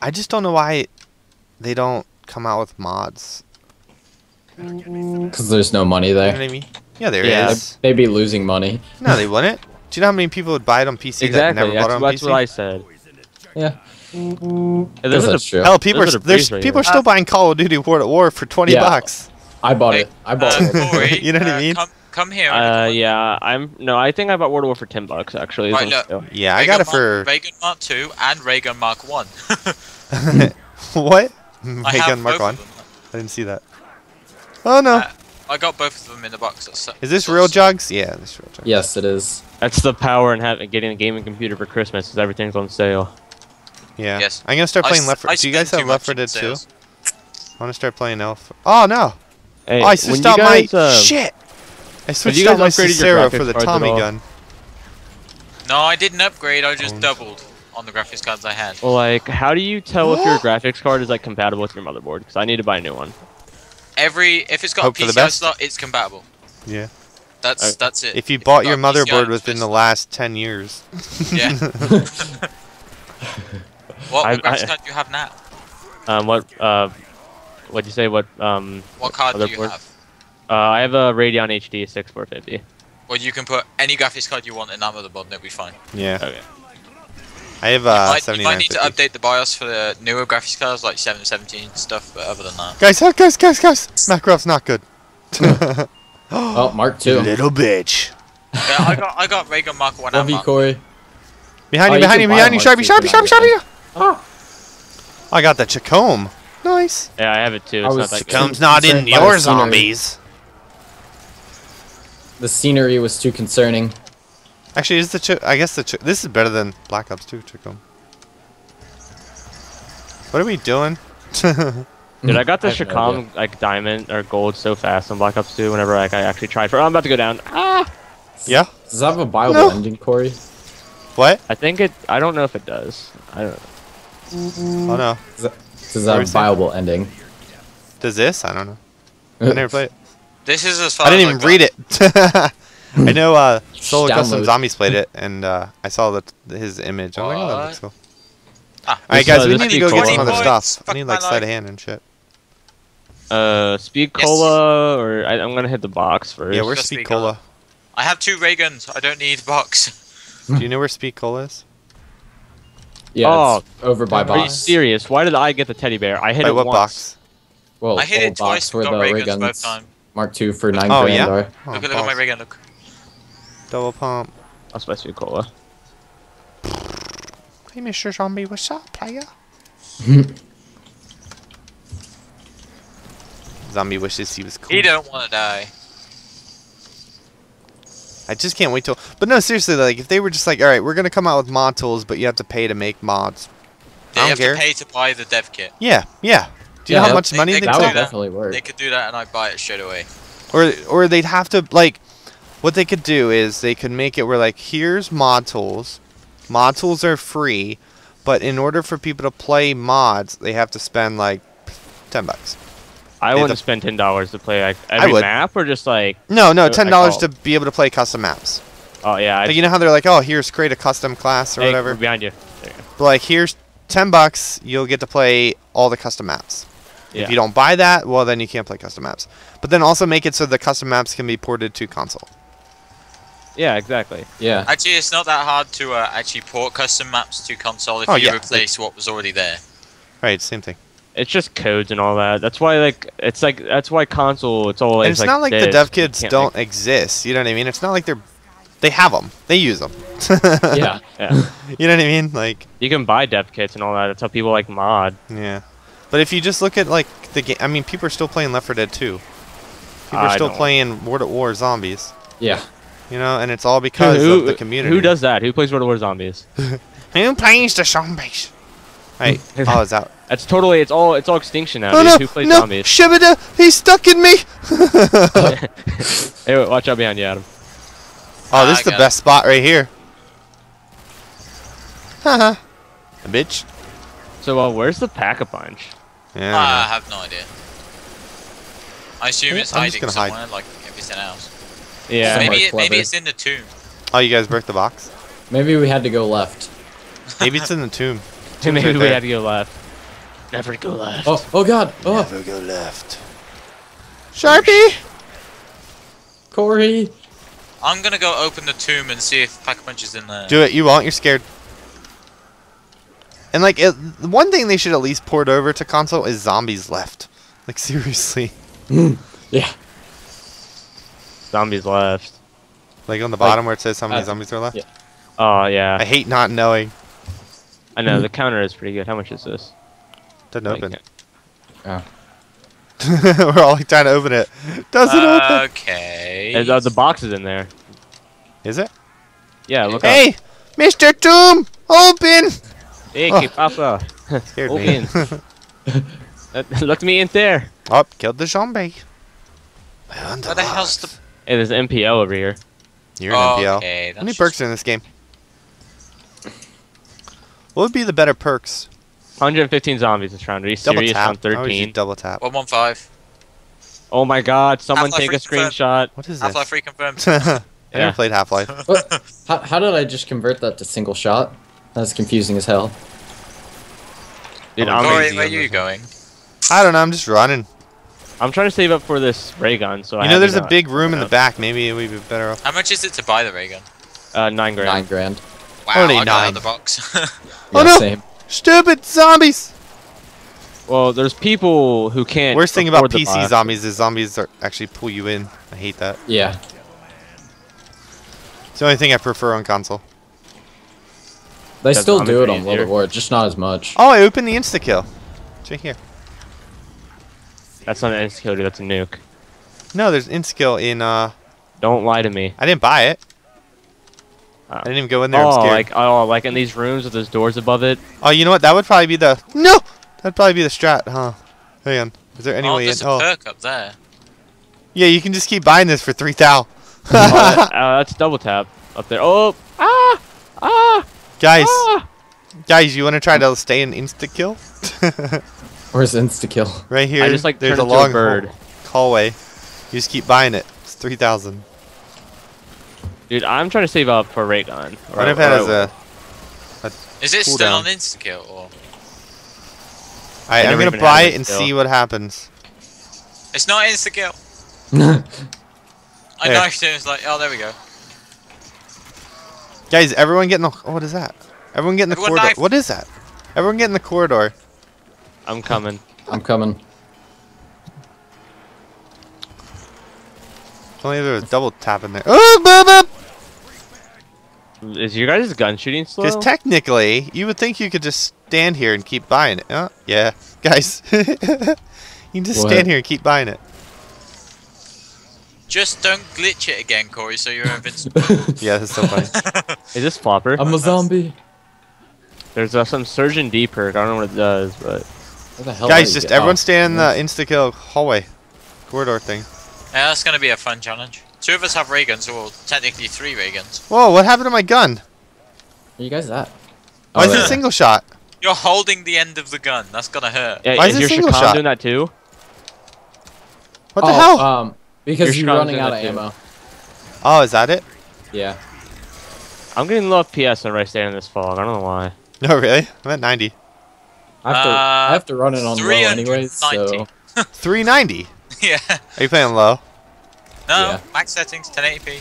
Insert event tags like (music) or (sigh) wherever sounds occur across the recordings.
I just don't know why they don't come out with mods. Because there's no money You know there. what I mean? Yeah, there Yeah. is. They'd be losing money. No, they wouldn't. Do you know how many people would buy it on PC that Exactly. never bought That's, it on that's PC? what I said. Yeah. Yeah, Guess This that's is true. Hell, people are are there's right people are here. still buying Call of Duty World at War for twenty Yeah. bucks. I bought it. I bought Uh, (laughs) it. Corey, You know what I uh, mean? Come, come here. Uh, yeah, I'm no. I think I bought World of War for ten bucks actually. Right, It's look. on sale. Yeah, I Raygun got it Mark- for Raygun Mark Two and Raygun Mark One. (laughs) what? I Ray Mark One. I didn't see that. Oh no! Uh, I got both of them in the box. That's, is this that's- real jugs? Yeah, this is real jugs. Yes, it is. That's the power in having getting a gaming computer for Christmas. Is everything's on sale. Yeah. Yes. I'm gonna start playing s- Left 4 Do you guys have Left 4 much in Dead 2? I wanna start playing Elf. Oh no! Hey, oh, I when switched you out guys, my uh, shit. I switched you out guys my upgraded your Cicero for the Tommy gun. No, I didn't upgrade. I just doubled on the graphics cards I had. Well, like, how do you tell if your graphics card is like compatible with your motherboard? Because I need to buy a new one. Every if it's got Hope a for the PCI best. slot, it's compatible. Yeah. That's Alright. that's it. If you it's bought got your a PCI motherboard within the last 10 years. Yeah. (laughs) (laughs) what, I- graphics I- card do you have now? Um, what uh, what'd you say? What um, What card do you Motherboard? have? Uh, I have a Radeon HD 6450. Well, you can put any graphics card you want in that motherboard, and it'll be fine. Yeah. Okay. I have you, uh, might, you might need to update the BIOS for the newer graphics cards, like 717 stuff. But other than that, Guys, uh, guys, guys, guys! Makarov's not good. (laughs) (laughs) Oh, Mark two. Little bitch. yeah, I got I got Raygun Mark One and Love you, Mark. Corey. Behind Oh, you, you behind you, behind you, them, Sharpie, like, Sharpie, Sharpie, Sharpie! Oh. I got the Chicom. Nice. Yeah, I have it too. I It's was not that good. Chicom. Chicom's not in concerned by your scenery. zombies. The scenery was too concerning. Actually, is the Ch- I guess the Ch- this is better than Black Ops 2 Chicom. What are we doing? (laughs) Dude, I got the I have no like diamond or gold so fast on Black Ops 2. Whenever like I actually tried for, oh, I'm about to go down. Ah! yeah. Does that have a viable No. ending, Corey? What? I think it. I don't know if it does. I don't. Know. Oh no. Does that, does that have a viable ending? Does this? I don't know. I never (laughs) played it. This is as far I didn't as even read it. (laughs) I know uh, (laughs) Solo Custom Zombies played it, and uh, I saw that his image. I'm like, oh, that looks cool. Ah, All right, guys, we need to go Speed get some Cola. other Boys, stuff. I need like sleight of hand and shit. Uh, Speed Yes. Cola, or I, I'm gonna hit the box first. Yeah, where's Just Speed speak Cola? I have two ray guns. I don't need box. Do you know where Speed Cola is? Yeah, Oh. it's over by box. Are you serious? Why did I get the teddy bear? I hit By it what once. box? Well, I hit old it twice. box Got the ray ray guns both guns time. Mark two for nine Oh, grand yeah? are. Oh, Look at look at my rig ray gun. Look. Double pump. I'll spice Speed Cola. Hey, Mr. Zombie, what's up, player? (laughs) Zombie wishes he was cool. He don't want to die. I just can't wait till. But no, seriously, like if they were just like, all right, we're gonna come out with mod tools, but you have to pay to make mods. They I don't have care. to pay to buy the dev kit. Yeah, yeah. Do you know how much they- money they they, could That do would that. definitely work. They could do that, and I'd buy it straight away. Or or they'd have to like, what they could do is they could make it where like here's mod tools, mod tools are free, but in order for people to play mods, they have to spend like ten bucks. I Hey, wouldn't the- spend ten dollars to play like every would. map, or just like, No, no, ten dollars to be able to play custom maps. oh yeah, Like you know how they're like, oh, here's create a custom class or hey, whatever. we're behind you. There you go. But like here's ten bucks, you'll get to play all the custom maps. Yeah. If you don't buy that, well then you can't play custom maps. But then also make it so the custom maps can be ported to console. Yeah, exactly. Yeah. Actually, it's not that hard to uh, actually port custom maps to console if Oh, you yeah. replace what was already there. Right, same thing. It's just codes and all that. That's why like it's like that's why console. It's always and it's like not like the dev You kids can't don't exist. You know what I mean? It's not like they're they have them. They use them. (laughs) Yeah. yeah, You know what I mean? Like you can buy dev kits and all that. That's how people like mod. yeah. But if you just look at like the game, I mean, people are still playing Left 4 Dead 2. People are I still don't. playing World at War Zombies. Yeah. You know, and it's all because who, of the community. Who does that? Who plays World of War Zombies? (laughs) Who plays the zombies? Hey, (laughs) oh, it's out. That's totally. It's all. It's all extinction now. Oh dude. no! Who plays no! zombies? Shibida! He's stuck in me! (laughs) hey, wait, watch out behind you, Adam. Oh, this I is the got best spot right here. Haha. Bitch. So, uh, where's the pack a punch? Yeah. Ah, I have no idea. I assume Yeah, it's I'm hiding gonna hide. somewhere, like everything else. Yeah. Somewhere maybe it, maybe it's in the tomb. oh, you guys broke the box? Maybe we had to go left. Maybe it's in the tomb. (laughs) Maybe right we there. had to go left. Never go left. Oh, oh god. Oh, Never go left. Sharpie! Corey. I'm gonna go open the tomb and see if Pack Punch is in there. Do it. You won't. You're scared. And like, it, one thing they should at least port over to console is zombies left. Like (laughs) seriously. Yeah. Zombies left. Like on the Like, bottom where it says how many uh, zombies are left. yeah. Oh yeah. I hate not knowing. I know the counter is pretty good. How much is this? Doesn't Like, open. Oh. (laughs) We're all like trying to open it. Doesn't open. Okay. uh, the, the box is in there. Is it? Yeah, look up. Hey, Mr. Tomb, open! Hey, Oh. que pasa? (laughs) Scared me. Open. (laughs) Uh, Look me in there. oh, killed the zombie. Where the hell's the? Hey, there's an MPL over here. You're an Oh, MPL. okay, How many that's perks are in this game? What would be the better perks? 115 zombies this round. Are you Double serious tap. on I always use 13? double tap. One one five. Oh my god, someone take a free confirmed. screenshot. What is Half Life this? Free confirmed. (laughs) I Yeah. never played Half Life. How, how did I just convert that to single shot? That's confusing as hell. Dude, I'm, Corey, Corey, where on you going? I don't know. I'm just running. I'm trying to save up for this ray gun, so I You know, there's a not- big room in the back. Maybe we'd be better off. How much is it to buy the ray gun? Uh, nine grand. Nine grand. Wow, Only I got out nine. of the box. (laughs) Oh, no! Same. Stupid zombies! Well, there's people who can't. Worst thing about PC box. zombies is zombies are actually pull you in. I hate that. Yeah. It's the only thing I prefer on console. They still do it on World easier. of War, just not as much. Oh, I opened the insta kill. It's right here. That's not an insta dude. That's a nuke. No, there's insta kill in. uh... Don't lie to me. I didn't buy it. Oh. I didn't even go in there. I'm Oh, like oh, like in these rooms with those doors above it. Oh, you know what? That would probably be the no. That'd probably be the strat, huh? Hang on. Is there any oh, way in? there's a Oh, perk up there. yeah. You can just keep buying this for three thou. Oh, that- uh, that's double tap up there. Oh, ah, ah, guys, ah. guys, you want to try to stay in insta kill? (laughs) Where's insta kill? right here. I just like there's a into a long bird. hall- hallway. You just keep buying it. It's three thousand. Dude, I'm trying to save up for ray gun. Or- What if it has a? Is it Cool still down. on insta kill or? I, I'm gonna buy it it and still. see what happens. It's not insta kill. (laughs) I There. knifed it. (laughs) It's like, oh, there we go. Guys, everyone get in the. Oh, what is that? Everyone get in the Everyone corridor. knife. What is that? Everyone get in the corridor. I'm coming. I'm coming. Only there was double tap in there. (gasps) Oh, boop, boop. Is your guys' gun shooting slow? Because technically, you would think you could just stand here and keep buying it. Oh, yeah. (laughs) Guys, (laughs) you can just What? stand here and keep buying it. Just don't glitch it again, Corey, so you're invincible. (laughs) Yeah, that's so funny. (laughs) Is this flopper? I'm a zombie. There's uh, some surgeon D perk. I don't know what it does, but Where the hell Guys, just Oh, everyone stay in the insta-kill hallway. Corridor thing. yeah, that's gonna be a fun challenge. Two of us have ray guns, or technically three ray guns. Whoa, what happened to my gun? Where you guys at? Why is there. it single shot? You're holding the end of the gun. That's gonna hurt. yeah, Why is, is it your single Shakam shot? doing that too? What the oh, hell? Um, because Your you're running out of too. ammo. oh, is that it? Yeah. I'm getting low PS whenever I stand in this fog. I don't know why. No, really? I'm at 90. I have to. Uh, I have to run it on low anyways. So 390. (laughs) 390. yeah. Are you playing low? No, Yeah. max settings, 1080p.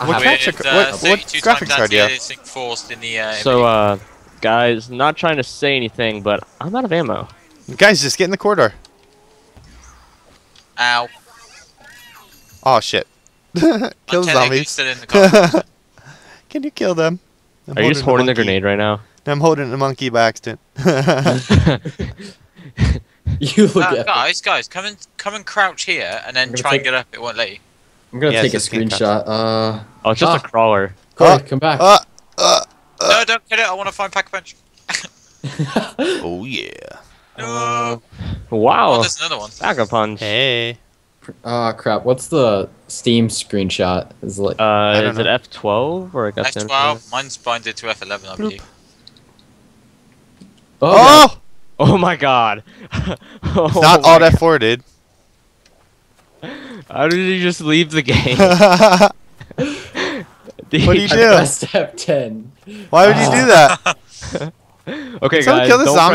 I What have- capture With, ca- uh, what- what graphics card do you have? forced in the uh, So, uh, guys, not trying to say anything, but I'm out of ammo. Guys, just get in the corridor. Ow. Oh, shit. (laughs) kill I'm the technically zombies. still in the car. (laughs) Can you kill them? I'm Are you just holding the grenade right now? I'm holding the monkey by accident. (laughs) You look Uh, guys, guys, come and come and crouch here, and then I'm gonna try and get up. It won't let you. I'm gonna Yeah, take a it's just screen screenshot. Uh, Oh, it's just Ah. a crawler. Corey, Uh, come back. uh, uh, no, don't get it. I want to find pack a punch. oh, yeah. No. Oh, Wow. there's another one. Pack a punch. Hey. Ah, crap. What's the Steam screenshot? Is it like Uh, don't is it. F12 or I got F12. Mine's binded to F11, I believe. oh, God. Oh! (laughs) Oh my god. (laughs) oh It's not my Alt God. F4, dude. (laughs) How did you just leave the game? What do you do? pressed F10. Why would you do that? Okay, Someone guys. kill the don't zombie?